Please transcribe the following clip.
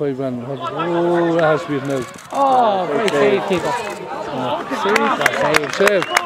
Five man. Oh, that has to be a now. Oh, great save, keeper. Super save. Save.